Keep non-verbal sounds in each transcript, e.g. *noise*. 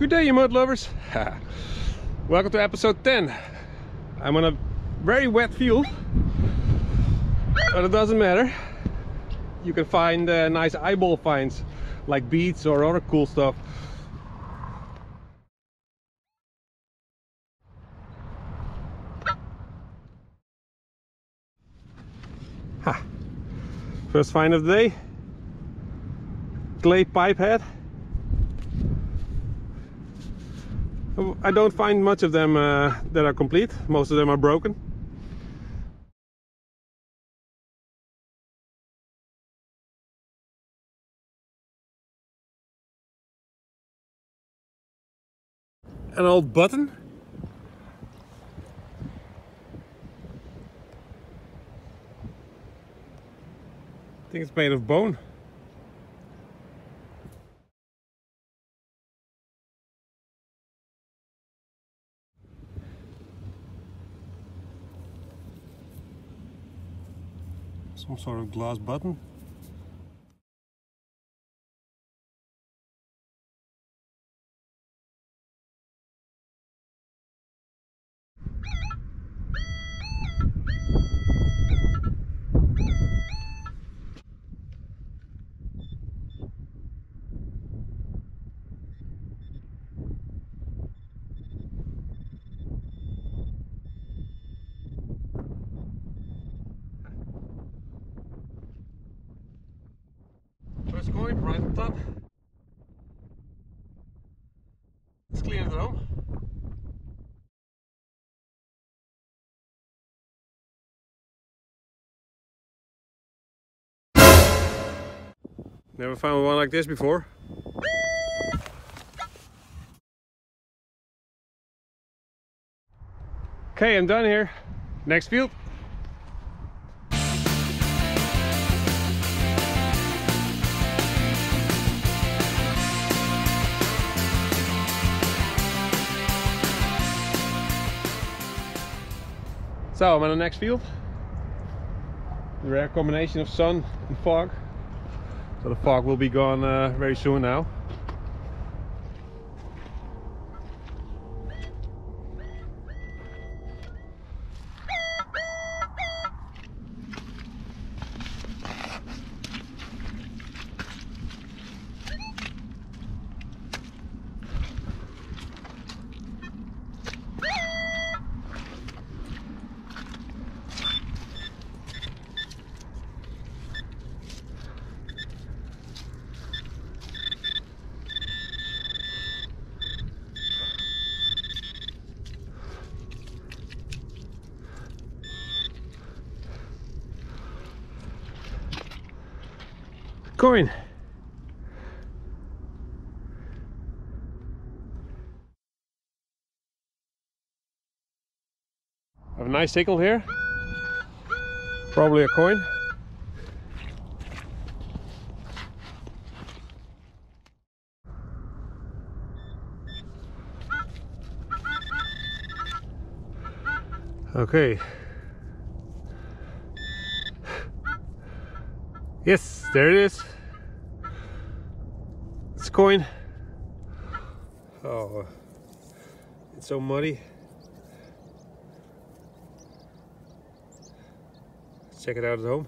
Good day, you mud lovers. *laughs* Welcome to episode 10. I'm on a very wet field, but it doesn't matter. You can find uh, nice eyeball finds like beads or other cool stuff. Ha. First find of the day. Clay pipe I don't find much of them uh, that are complete. Most of them are broken. An old button. I think it's made of bone. some sort of glass button. First coin right on top. Let's clean it home. Never found one like this before. Okay, I'm done here. Next field. So I'm on the next field. The rare combination of sun and fog. So the fog will be gone uh, very soon now. Coin. Have a nice sickle here. Probably a coin. Okay. Yes, there it is. It's a coin. Oh, it's so muddy. Check it out at home.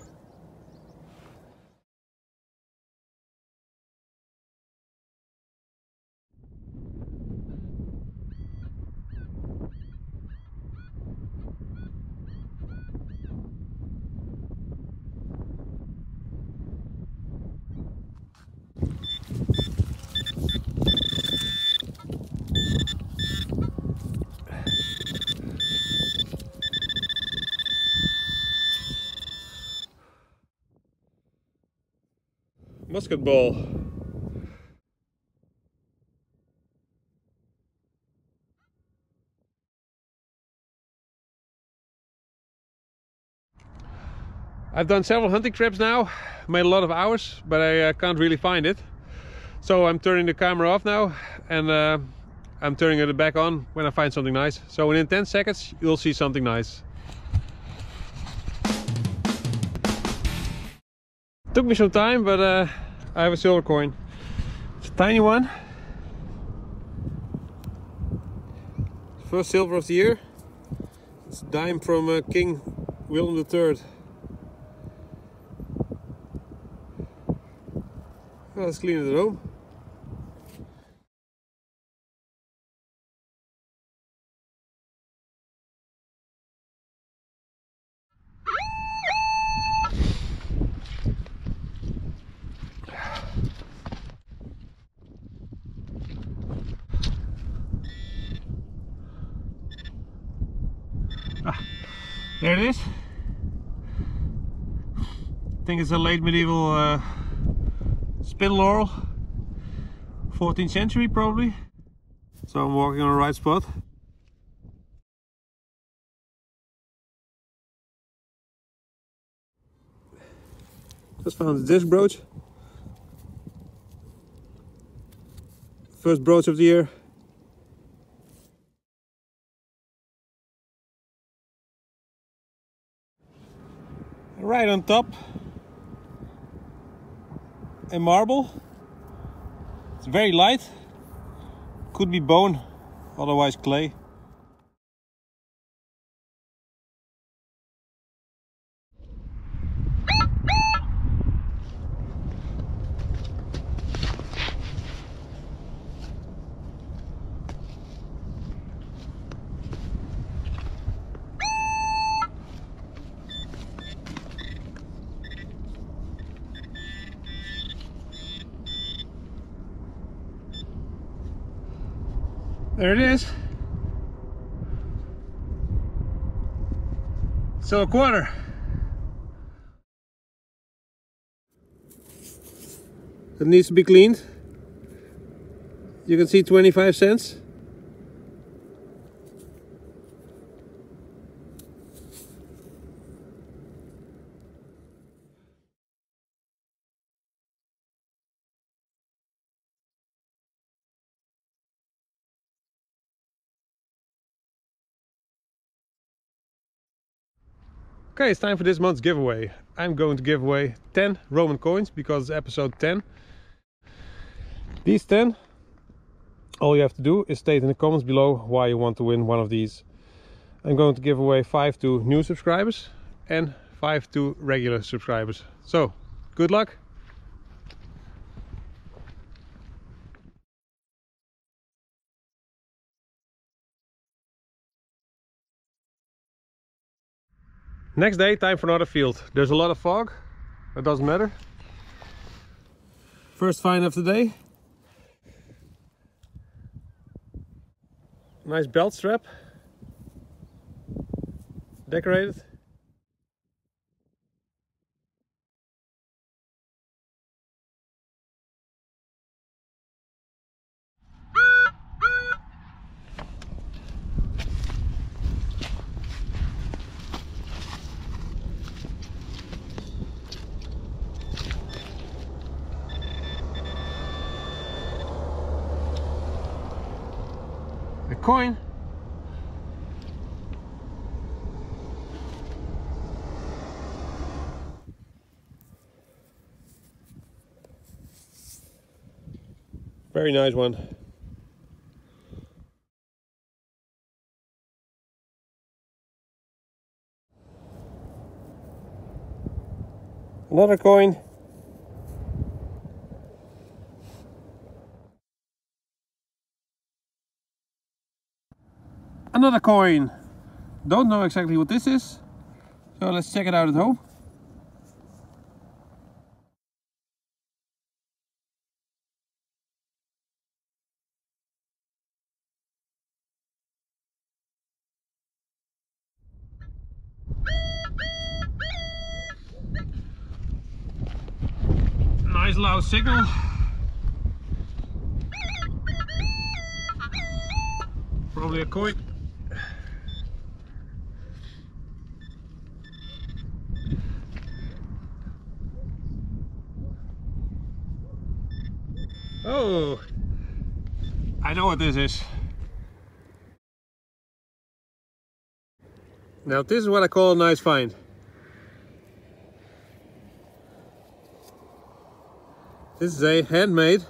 Musket ball. I've done several hunting trips now, made a lot of hours, but I uh, can't really find it. So I'm turning the camera off now and uh, I'm turning it back on when I find something nice. So within 10 seconds you'll see something nice. Took me some time, but uh, I have a silver coin. It's a tiny one. First silver of the year. It's a dime from uh, King William III. Well, let's clean it at home. There it is. I think it's a late medieval uh, spindle whorl, 14th century probably. So I'm walking on the right spot. Just found the disc brooch. First brooch of the year. Right on top, a marble. It's very light. Could be bone, otherwise clay. There it is. So a quarter. It needs to be cleaned. You can see 25 cents. Okay, it's time for this month's giveaway. I'm going to give away 10 Roman coins because it's episode 10. These 10, all you have to do is state in the comments below why you want to win one of these. I'm going to give away 5 to new subscribers and 5 to regular subscribers. So, good luck! Next day, time for another field. There's a lot of fog, it doesn't matter. First find of the day. Nice belt strap. Decorated. Coin. Very nice one. Another coin. Another coin. Don't know exactly what this is. So let's check it out at home. Nice loud signal. Probably a coin. Oh, I know what this is. Now this is what I call a nice find. This is a handmade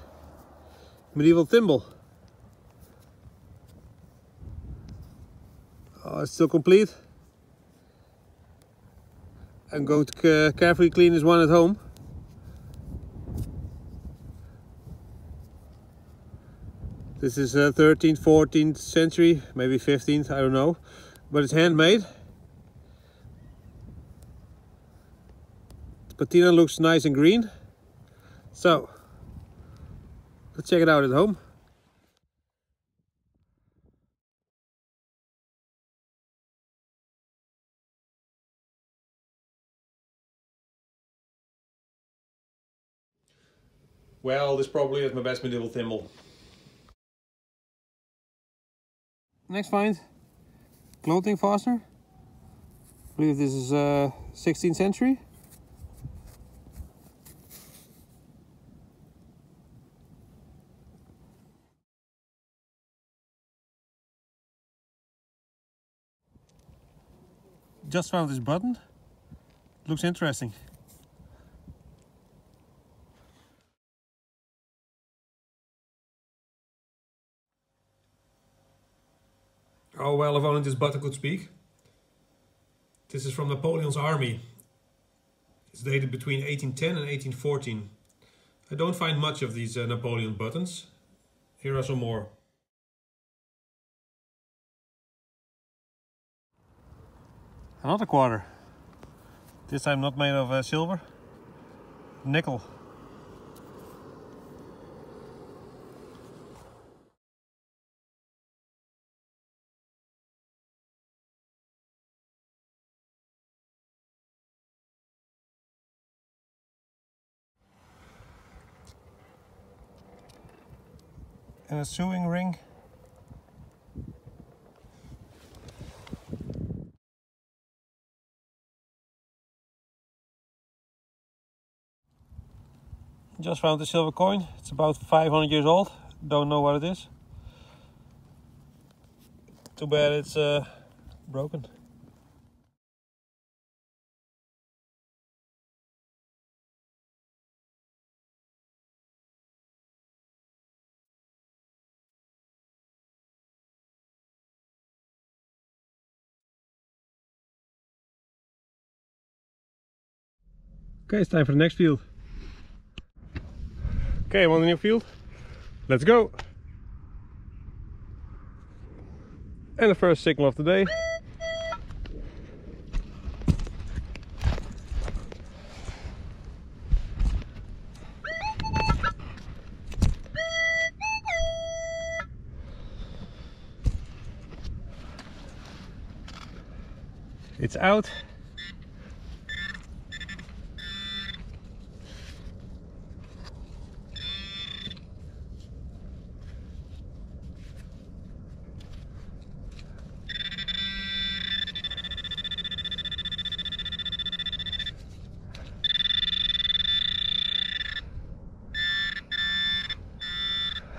medieval thimble. Oh, it's still complete. I'm going to carefully clean this one at home. This is uh, 13th, 14th century, maybe 15th, I don't know. But it's handmade. The patina looks nice and green. So, let's check it out at home. Well, this probably is my best medieval thimble. Next find, clothing fastener. I believe this is uh, 16th century. Just found this button. Looks interesting. Oh well, this button could speak. This is from Napoleon's army. It's dated between 1810 and 1814. I don't find much of these uh, Napoleon buttons. Here are some more. Another quarter. This time not made of uh, silver, nickel. And a sewing ring. Just found a silver coin. It's about 500 years old. Don't know what it is. Too bad it's uh, broken. Okay, it's time for the next field. Okay, I'm on the new field. Let's go. And the first signal of the day. It's out.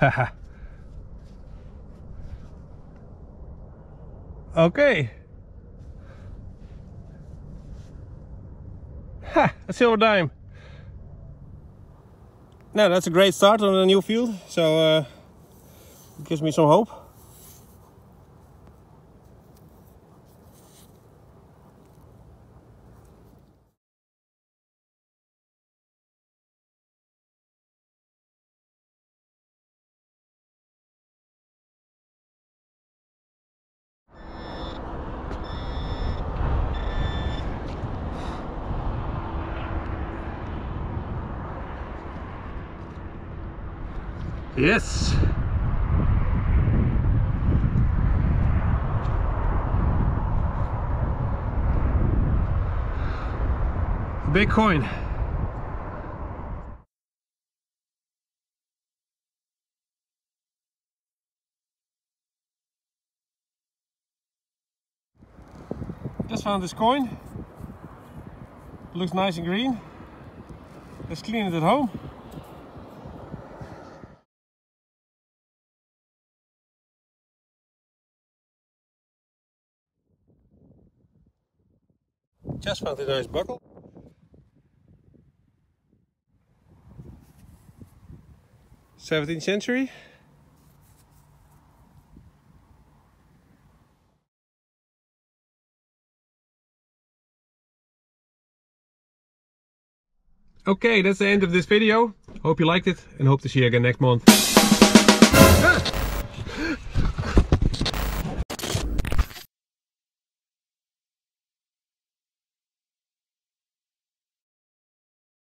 *laughs* okay. Ha! A silver dime. Now that's a great start on a new field, so uh, it gives me some hope. Yes. Bitcoin. Just found this coin. Looks nice and green. Let's clean it at home. just found a nice buckle. Seventeenth century. Okay, that's the end of this video. Hope you liked it and hope to see you again next month.